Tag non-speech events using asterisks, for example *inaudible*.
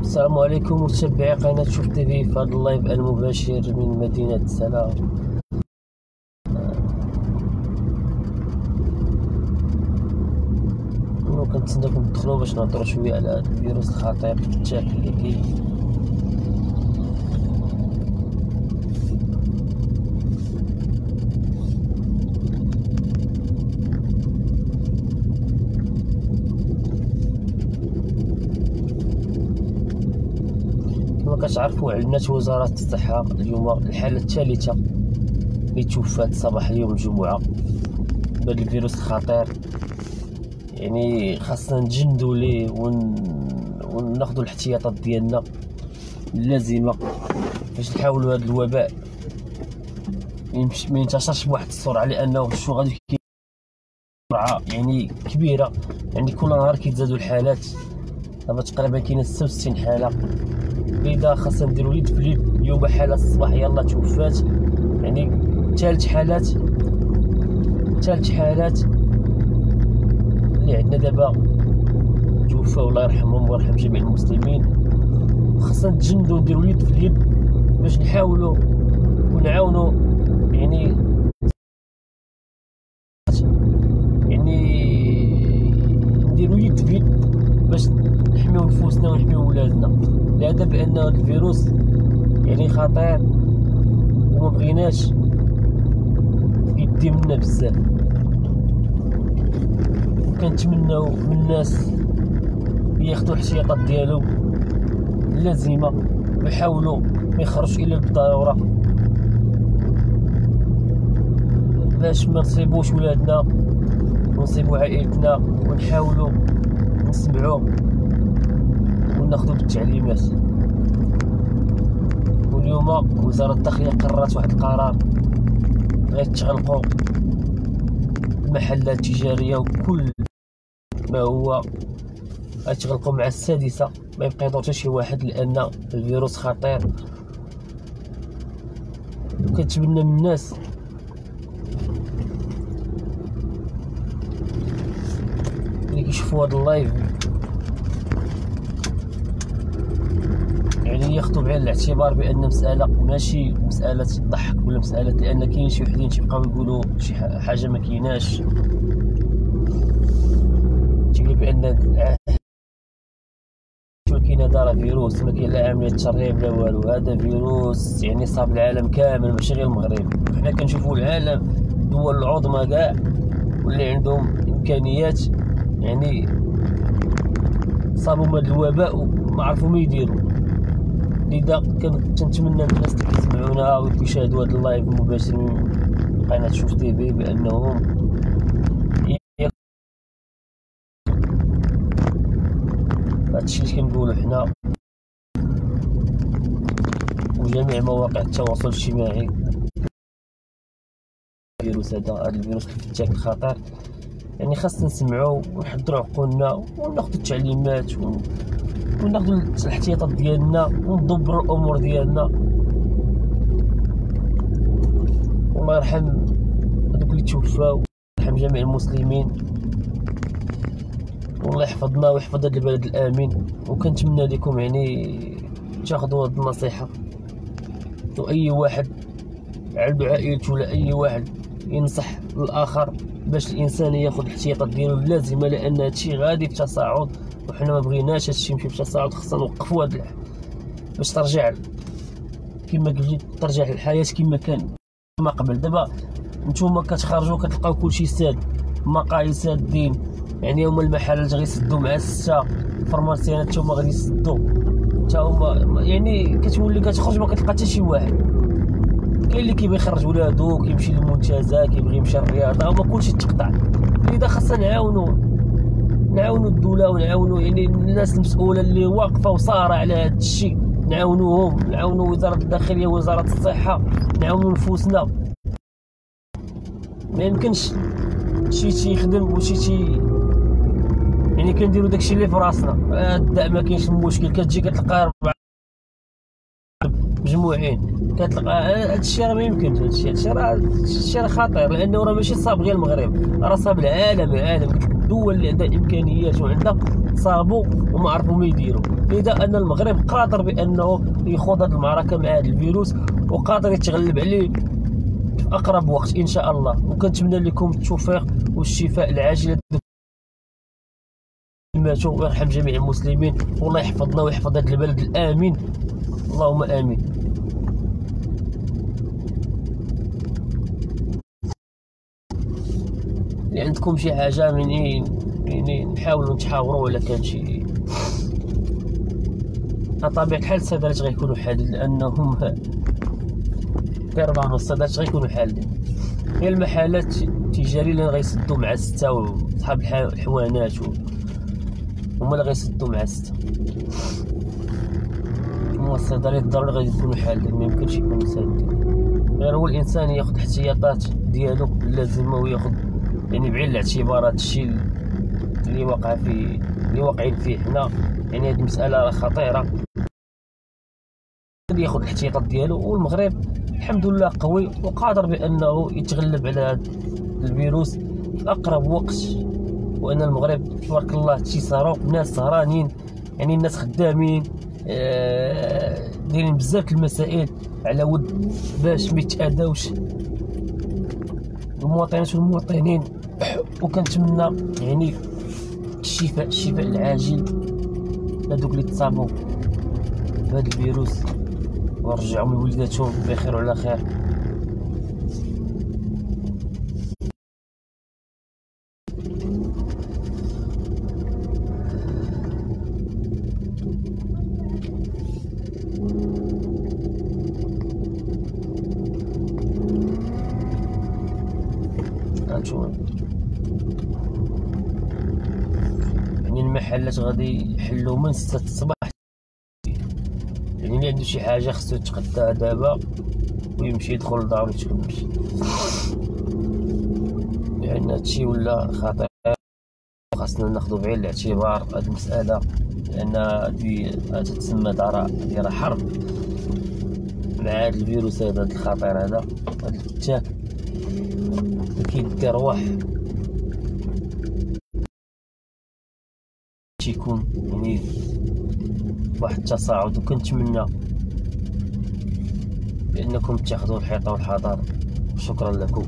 السلام عليكم متابعي قناة شوف تي في هذا اللايف المباشر من مدينة سلا كنتسناكم تدخلوا باش نهضروا شوية على هذا الفيروس الخطير الفتاك اللي كاين. كما كتعرفوا اعلنت وزارة الصحة اليوم الحالة الثالثة اللي توفات صباح اليوم الجمعة بهذا الفيروس الخطير. يعني خاصنا نتجندوا ليه ون... وناخذوا الاحتياطات ديالنا اللازمة باش نحاولوا هذا الوباء. ما ينتشرش بواحد السرعة لأنه شو غادي سرعة يعني كبيرة. يعني كل نهار كيتزادوا الحالات. دابا تقريبا كاينة 66 حالة. لذا خاصنا نديرو يد في اليد اليوم حالة الصباح يلا توفات يعني ثالث حالات ثالث حالات اللي عندنا دابا. توفاو الله يرحمهم ويرحم جميع المسلمين. خاصنا نتجندو نديرو يد في اليد باش نحاولو ونعاونو. يعني نديرو يد في يد باش نحميو نفوسنا ونحميو ولادنا هذا الفيروس يعني خطير وما بغيناش يدي منا بزاف. كنتمناو من الناس ياخذوا الاحتياطات ديالو اللازمه ويحاولوا ما يخرجوش إلا بالضرورة. باش ما نصيبوش ولادنا ونصيبو عائلتنا ونحاولوا نسمعوا وناخذوا بالتعليمات. واليوم وزارة الداخليه قررت واحد القرار غيتغلقوا المحلات التجارية وكل ما هو غيتغلقوا مع السادسة. ما يبقى يدور حتى شي واحد لأن الفيروس خطير. وكنتمنى من الناس اللي كيشوفوا هذا اللايف يعني ياخذوا بعين الاعتبار بأن مسألة ماشي مسألة ضحك ولا مسألة لأن كاين شي وحدين تيبقاو يقولوا شي حاجة ما كايناش. تيقول بأن كاين هذا راه فيروس ما كاين لا عملية تشريب لا والو. هذا فيروس يعني صاب العالم كامل ماشي غير المغرب. حنا كنشوفوا العالم الدول العظمى كاع واللي عندهم إمكانيات يعني صابوا هذا الوباء وما عرفوا ما يديروا. لذا كنتمنى من الناس اللي كيسمعونا وكيشاهدوا هذا اللايف المباشر من قناة شوف تي في بأنهم هادشي اللي كنقولو حنا وجميع مواقع التواصل الاجتماعي الفيروس هذا هذا الفيروس الفتاك الخطير يعني خاصنا نسمعوا ونحضروا عقولنا وناخذوا التعليمات وناخذوا الاحتياطات ديالنا وندبروا الأمور ديالنا. والله يرحم هذوك اللي توفاو يرحم جميع المسلمين. والله يحفظنا ويحفظ هذا البلد الآمن. وكنتمنى لكم يعني تاخذوا هذه النصيحة. واي واحد عنده عائلته ولا أي واحد ينصح الآخر باش الإنسان ياخذ الاحتياطات ديالو اللازمة لأن هادشي غادي في تصاعد وحنا ما بغيناش هادشي يمشي في تصاعد خصنا نوقفوا هاد باش ترجع كما قلت ترجع الحياة كما كان. ما قبل دابا نتوما كتخرجوا كتلقاو كلشي ساد مقاهي سادين يعني هما المحلات غيسدوا مع الستة الفرماسيانات هما غادي يسدوا حتى هما يعني كتولي كتخرج ما كتلقى حتى شي واحد. كاين اللي كيبغي يخرج ولادو كيمشي للمنتزه كيبغي يمشي للرياضه هما كلشي تقطع. لذا خاصنا نعاونوا نعاونوا الدولة ونعاونوا يعني الناس المسؤولة اللي واقفة وصارة على هذا الشيء. نعاونوهم نعاونوا وزارة الداخلية ووزاره الصحة نعاونوا نفوسنا. ما يمكنش شي تيخدم وشي تي يعني كنديروا داكشي اللي في راسنا. الداء ما كاينش المشكل كتجي كتلقى مجموعين. كتلقى هذا الشيء راه ما يمكنش هذا الشيء راه الشيء راه خطير لأنه راه ماشي صاب غير المغرب. راه صاب العالم العالم. الدول اللي عندها إمكانيات وعندها صابوا وما عرفوا ما يديروا. لذا أن المغرب قادر بأنه يخوض هذه المعركة مع هذا الفيروس وقادر يتغلب عليه في أقرب وقت إن شاء الله. وكنتمنى لكم التوفيق والشفاء العاجل. ماتوا ويرحم جميع المسلمين. والله يحفظنا ويحفظ هذا البلد الامين اللهم آمين. اللي عندكم شي حاجة يعني يعني نحاولوا نتحاوروا ولا كان شي؟ بطبيعة الحال الصيدلات غيكونوا حالين لأنهم بيرمان الصيدلات غيكونوا حالين. هي المحلات التجارية اللي غيسدوا مع ستة وصحاب الحوانات. هما اللي غيسدوا مع ستة. هما الصيدليات ضروري غادي يكونوا حالين ما يمكنش يكونوا سادين غير هو الإنسان ياخذ احتياطات ديالو اللازمه وياخذ يعني بعين الاعتبارات الشيء اللي وقع في اللي واقعين فيه حنا. يعني هذه المسألة خطيرة. ياخذ الاحتياطات ديالو والمغرب الحمد لله قوي وقادر بأنه يتغلب على هذا الفيروس في أقرب وقت. وأن المغرب تبارك الله تيساروا ناس سهرانين يعني الناس خدامين. دايرين بزاف المسائل على ود باش ما يتأذاوش المواطنات والمواطنين *coughs* وكنتمنى يعني الشفاء الشفاء العاجل لهذوك اللي تصابوا بهذا الفيروس. ورجعهم لوليداتهم بخير وعلى خير. هانتوما يعني المحلات غادي يحلوا من ستة الصباح. يعني اللي عنده شي حاجة خصو يتغدى دابا ويمشي يدخل لدارو يتكمش لأن هادشي ولا خطير. خاصنا ناخدو بعين الاعتبار هاد المسألة. لأن هادي تتسمى دار حرب. مع هاد الفيروس هذا الخطير هذا. هاد الفتاك كيدي رواح تيكون يعني واحد التصاعد وكنتمنى بأنكم تاخذوا الحيطة والحذر شكرا لكم.